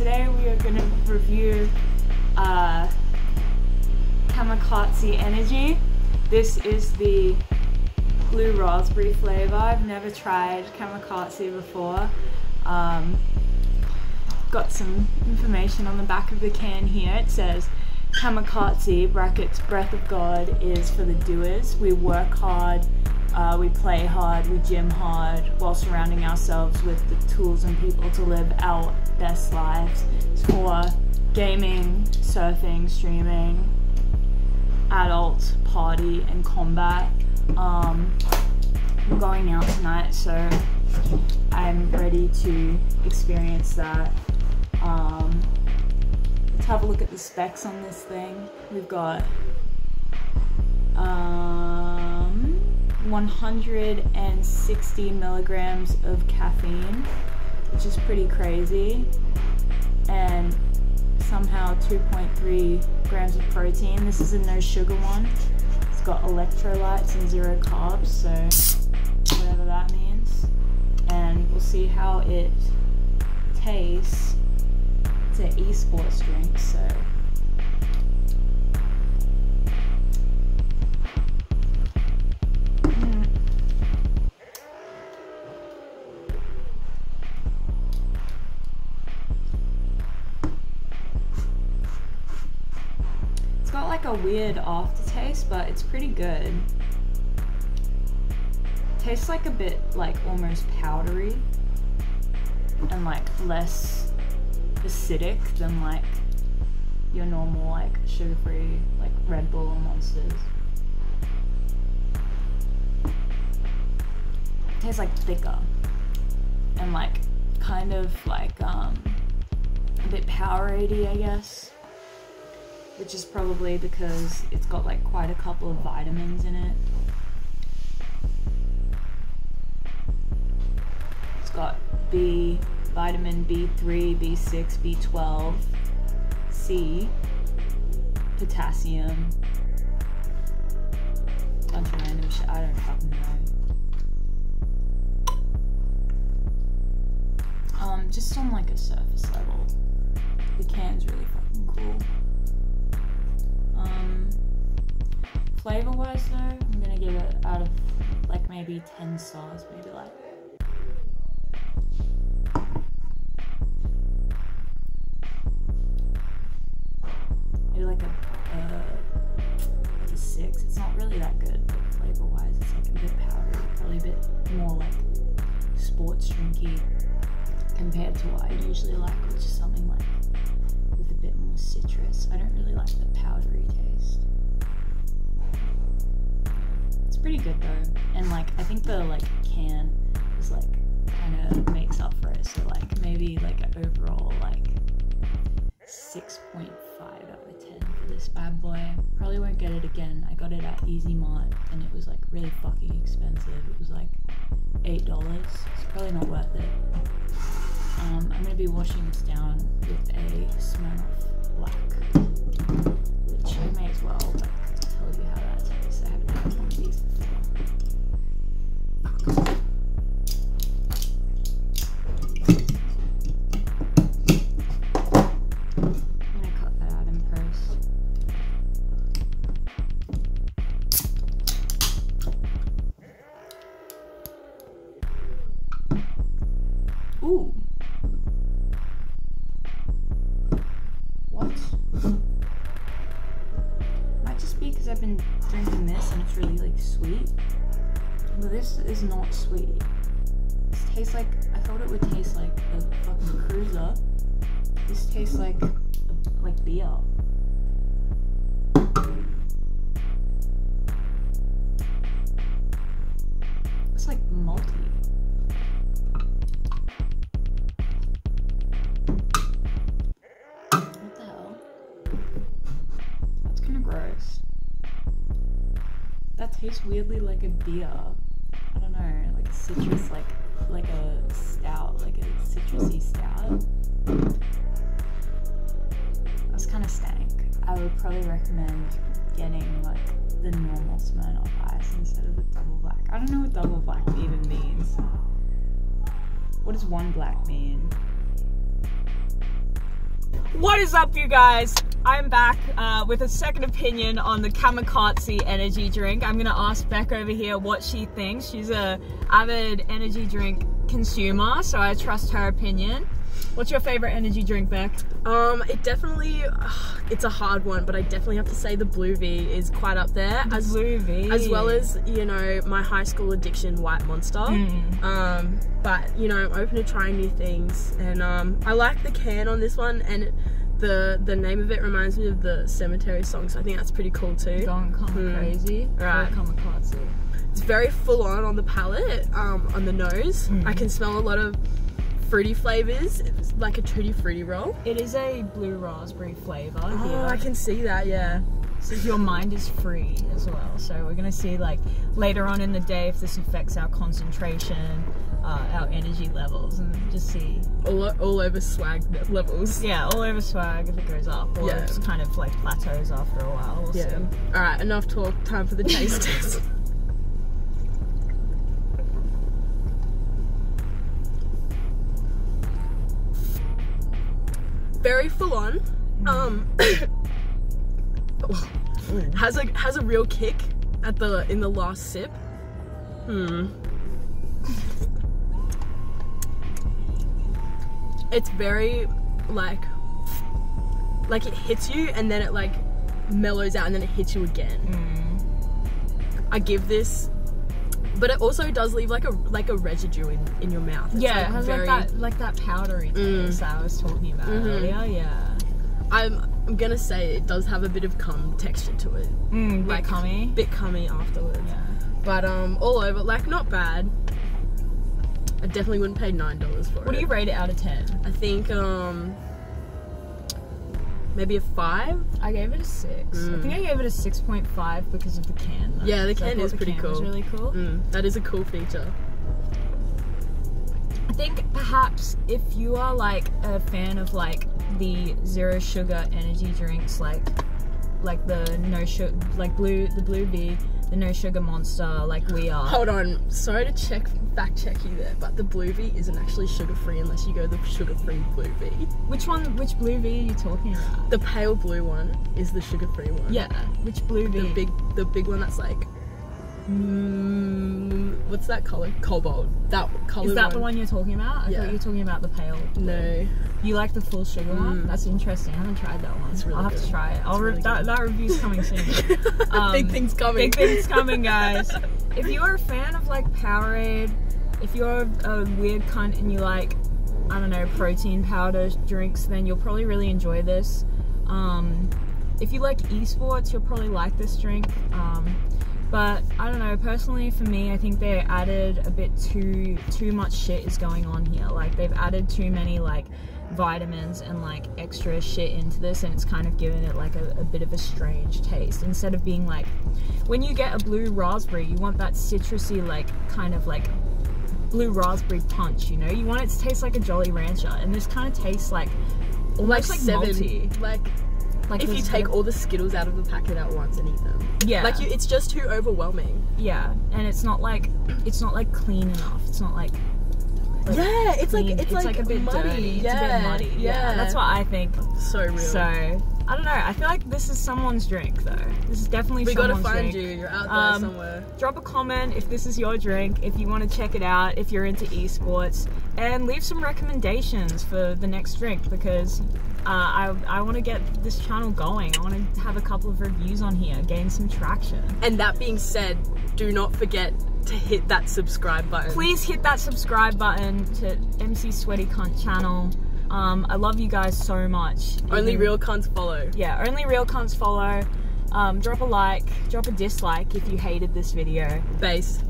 today we are going to review uh, Kamikaze Energy. This is the blue raspberry flavor. I've never tried Kamikaze before. Um, got some information on the back of the can here. It says Kamikaze brackets breath of God is for the doers. We work hard, uh, we play hard, we gym hard while surrounding ourselves with the tools and people to live out best lives. For gaming, surfing, streaming, adult, party, and combat. Um, I'm going out tonight, so I'm ready to experience that. Um, let's have a look at the specs on this thing. We've got um, 160 milligrams of caffeine, which is pretty crazy, and somehow 2.3 grams of protein. This is a no sugar one. It's got electrolytes and zero carbs, so whatever that means. And we'll see how it tastes. It's an esports drink, so. A weird aftertaste, but it's pretty good. Tastes like a bit like almost powdery and like less acidic than like your normal like sugar-free like Red Bull or Monsters. tastes like thicker and like kind of like um a bit Powerade I guess which is probably because it's got like quite a couple of vitamins in it. It's got B, vitamin B3, B6, B12, C, potassium, bunch of random shit. I don't fucking know. Um, just on like a surface level, the can's really fucking cool. Um, flavor wise though, I'm gonna give it out of like maybe 10 stars, maybe like. Maybe like a, uh, like a six. It's not really that good, flavor wise, it's like a bit powdery, probably a bit more like sports drinky compared to what I usually like, which is something like a bit more citrus. I don't really like the powdery taste. It's pretty good though, and like I think the like can is like kind of makes up for it. So like maybe like overall like 6.5 out of 10 for this bad boy. Probably won't get it again. I got it at Ezymart and it was like really fucking expensive. It was like eight dollars. It's probably not worth it. Um, I'm gonna be washing this down with a Smirnoff Black, which I may as well like tell you how that tastes. I haven't had one of these before. I'm gonna cut that out in post. Ooh. Might just be because I've been drinking this and it's really like sweet. But this is not sweet. This tastes like I thought it would taste like a fucking cruiser. This tastes like like beer. Gross. That tastes weirdly like a beer. I don't know, like a citrus, like like a stout, like a citrusy stout. That's kind of stank. I would probably recommend getting like the normal Smirnoff Ice instead of the double black. I don't know what double black even means. What does one black mean? What is up, you guys? I'm back uh, with a second opinion on the Kamikaze energy drink. I'm gonna ask Beck over here what she thinks. She's a avid energy drink consumer, so I trust her opinion. What's your favorite energy drink, Beck? Um, it definitely, uh, it's a hard one, but I definitely have to say the Blue V is quite up there, as Blue V. as well as you know my high school addiction, White Monster. Mm. Um, but you know I'm open to trying new things, and um, I like the can on this one, and it, the the name of it reminds me of the Cemetery song, so I think that's pretty cool too. Don't come Mm. crazy. Right. Go Kamikaze. It's very full on on the palate, um, on the nose. Mm. I can smell a lot of fruity flavors, like a tutti frutti roll. It is a blue raspberry flavor. Oh, here. I can see that. Yeah. So your mind is free as well. So we're gonna see like later on in the day if this affects our concentration, uh, our energy levels, and just see. all, all over swag levels. Yeah, all over swag if it goes up, or Yeah. it's kind of like plateaus after a while. We'll Yeah. see. All right, enough talk. Time for the taste test. Very full on. Um, has a has a real kick at the in the last sip. Hmm. It's very like like it hits you and then it like mellows out and then it hits you again. Mm. I give this, but it also does leave like a like a residue in, in your mouth. It's, Yeah, like, it has very- like that like that powdery Mm. taste that I was talking about Mhm. earlier. Yeah. I'm I'm gonna say it does have a bit of cum texture to it, Mm, Like- like cummy. bit cummy afterwards. Yeah. But um, all over like not bad. I definitely wouldn't pay nine dollars for it. What do you rate it out of ten? I think um, maybe a five. I gave it a six. I Mm. think I gave it a six point five because of the can. though. Yeah, the So can is the pretty can Was cool. really cool. Mm, that is a cool feature. I think perhaps if you are like a fan of like the zero sugar energy drinks, like like the no sugar, like blue, the blue the no sugar monster, like we are. Hold on, sorry to check fact check you there, but the blue V isn't actually sugar free unless you go the sugar free blue V. Which one? Which blue V are you talking about? The pale blue one is the sugar free one. Yeah, which blue V? The big, the big one that's like, mm, what's that color? Cobalt. That color. Is that the one you're talking about? I Yeah. thought you were talking about the pale. No. You like the full sugar one? Mm. That's interesting. I haven't tried that one. Really I'll have good. to try it. I'll It's really that, that review's coming soon. Um, big things coming. Big things coming, guys. if you're a fan of like Powerade, if you're a weird cunt and you like, I don't know, protein powder drinks, then you'll probably really enjoy this. Um, if you like esports, you'll probably like this drink. Um, but I don't know. Personally, for me, I think they added a bit too too much shit is going on here. Like they've added too many like vitamins and like extra shit into this, and it's kind of giving it like a, a bit of a strange taste. Instead of being like, when you get a blue raspberry, you want that citrusy like kind of like blue raspberry punch. You know, you want it to taste like a Jolly Rancher, and this kind of tastes like like almost like, seven. malty. Like Like if you take all the Skittles out of the packet at once and eat them. yeah, Like you, it's just too overwhelming. yeah, and it's not like it's not like clean enough. It's not like like, yeah, it's clean. like it's, like, a bit muddy. dirty. Yeah, It's a bit muddy. Yeah. that's what I think. So real. So I don't know. I feel like this is someone's drink though. This is definitely we gotta find drink. you. You're out there Um, somewhere. Drop a comment if this is your drink, if you want to check it out, if you're into esports, and leave some recommendations for the next drink because uh, I, I want to get this channel going. I want to have a couple of reviews on here, gain some traction. And that being said, do not forget to hit that subscribe button. Please hit that subscribe button to MC Sweaty Cunt channel. Um, I love you guys so much. Only Even- real cunts follow. yeah, only real cunts follow. Um, drop a like, drop a dislike if you hated this video. Base.